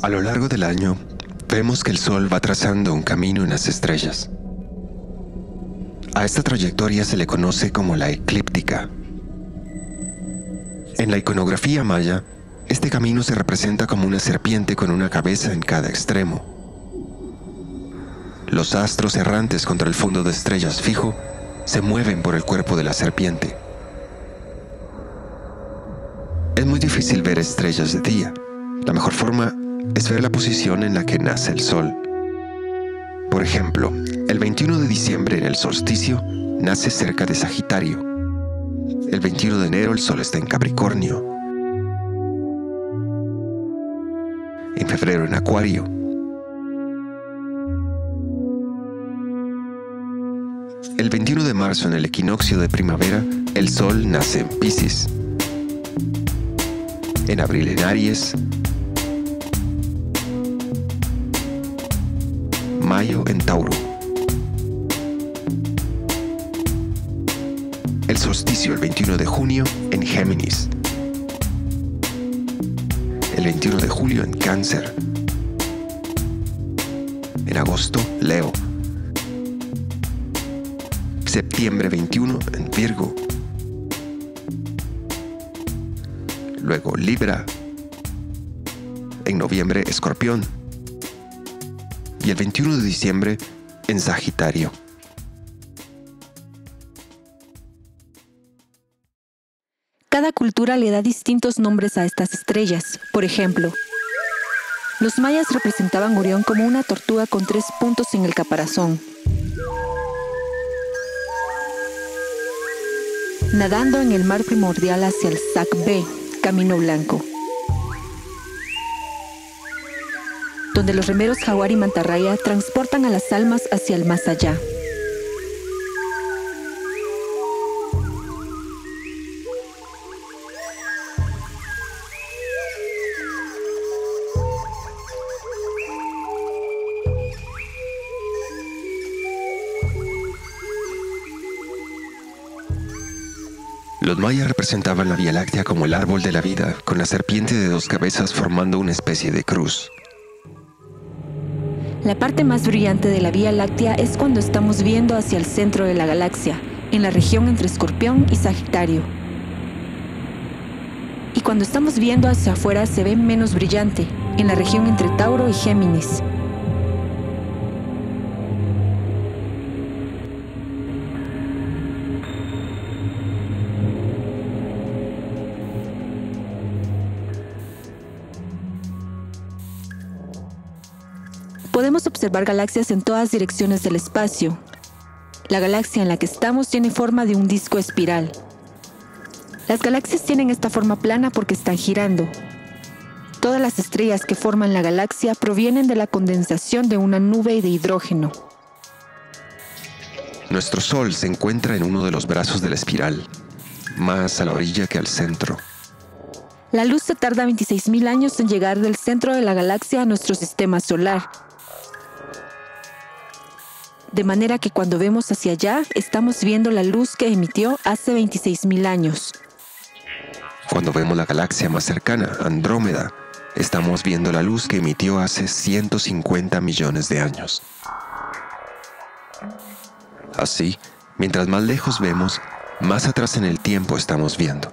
A lo largo del año, vemos que el Sol va trazando un camino en las estrellas. A esta trayectoria se le conoce como la eclíptica. En la iconografía maya, este camino se representa como una serpiente con una cabeza en cada extremo. Los astros errantes contra el fondo de estrellas fijo se mueven por el cuerpo de la serpiente. Es muy difícil ver estrellas de día. La mejor forma es ver la posición en la que nace el sol. Por ejemplo, el 21 de diciembre en el solsticio nace cerca de Sagitario. El 21 de enero el sol está en Capricornio. En febrero en Acuario. El 21 de marzo en el equinoccio de primavera el sol nace en Pisces. En abril en Aries mayo en Tauro. El solsticio el 21 de junio en Géminis. El 21 de julio en Cáncer. En agosto, Leo. Septiembre 21 en Virgo. Luego Libra. En noviembre, Escorpión y el 21 de diciembre en Sagitario. Cada cultura le da distintos nombres a estas estrellas. Por ejemplo, los mayas representaban Orión como una tortuga con tres puntos en el caparazón, nadando en el mar primordial hacia el Sac B, Camino Blanco. Donde los remeros jaguar y mantarraya transportan a las almas hacia el más allá. Los mayas representaban la Vía Láctea como el árbol de la vida, con la serpiente de dos cabezas formando una especie de cruz. La parte más brillante de la Vía Láctea es cuando estamos viendo hacia el centro de la galaxia, en la región entre Escorpión y Sagitario. Y cuando estamos viendo hacia afuera se ve menos brillante, en la región entre Tauro y Géminis. Podemos observar galaxias en todas direcciones del espacio. La galaxia en la que estamos tiene forma de un disco espiral. Las galaxias tienen esta forma plana porque están girando. Todas las estrellas que forman la galaxia provienen de la condensación de una nube de hidrógeno. Nuestro Sol se encuentra en uno de los brazos de la espiral, más a la orilla que al centro. La luz se tarda 26.000 años en llegar del centro de la galaxia a nuestro sistema solar, de manera que cuando vemos hacia allá estamos viendo la luz que emitió hace 26.000 años. Cuando vemos la galaxia más cercana, Andrómeda, estamos viendo la luz que emitió hace 150 millones de años. Así, mientras más lejos vemos, más atrás en el tiempo estamos viendo.